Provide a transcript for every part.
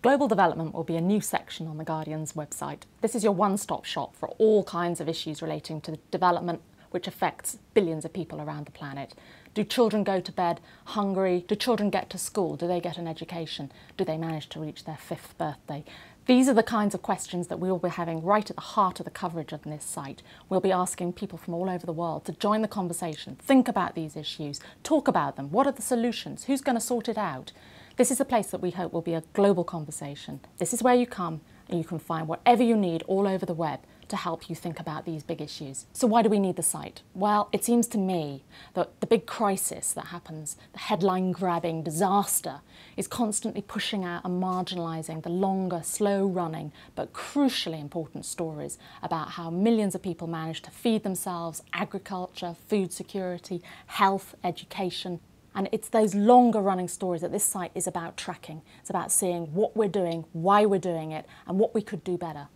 Global development will be a new section on The Guardian's website. This is your one stop shop for all kinds of issues relating to development which affects billions of people around the planet. Do children go to bed hungry? Do children get to school? Do they get an education? Do they manage to reach their fifth birthday? These are the kinds of questions that we will be having right at the heart of the coverage of this site. We'll be asking people from all over the world to join the conversation, think about these issues, talk about them. What are the solutions? Who's going to sort it out? This is a place that we hope will be a global conversation. This is where you come and you can find whatever you need all over the web to help you think about these big issues. So why do we need the site? Well, it seems to me that the big crisis that happens, the headline grabbing disaster, is constantly pushing out and marginalising the longer, slow running, but crucially important stories about how millions of people manage to feed themselves, agriculture, food security, health, education, and it's those longer running stories that this site is about tracking. It's about seeing what we're doing, why we're doing it, and what we could do better.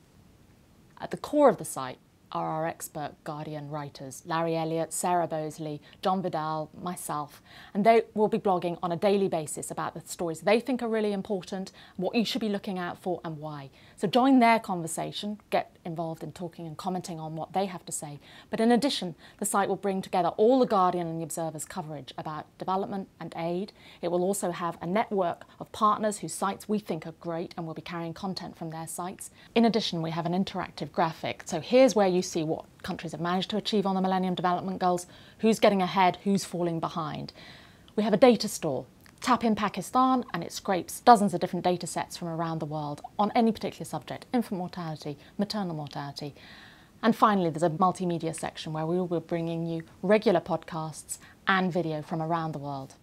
At the core of the site are our expert Guardian writers, Larry Elliott, Sarah Boseley, John Vidal, myself, and they will be blogging on a daily basis about the stories they think are really important, what you should be looking out for and why. So join their conversation, get involved in talking and commenting on what they have to say. But in addition, the site will bring together all the Guardian and the Observer's coverage about development and aid. It will also have a network of partners whose sites we think are great and will be carrying content from their sites. In addition, we have an interactive graphic. So here's where you see what countries have managed to achieve on the Millennium Development Goals, who's getting ahead, who's falling behind. We have a data store. Tap in Pakistan and it scrapes dozens of different data sets from around the world on any particular subject, infant mortality, maternal mortality. And finally, there's a multimedia section where we will be bringing you regular podcasts and video from around the world.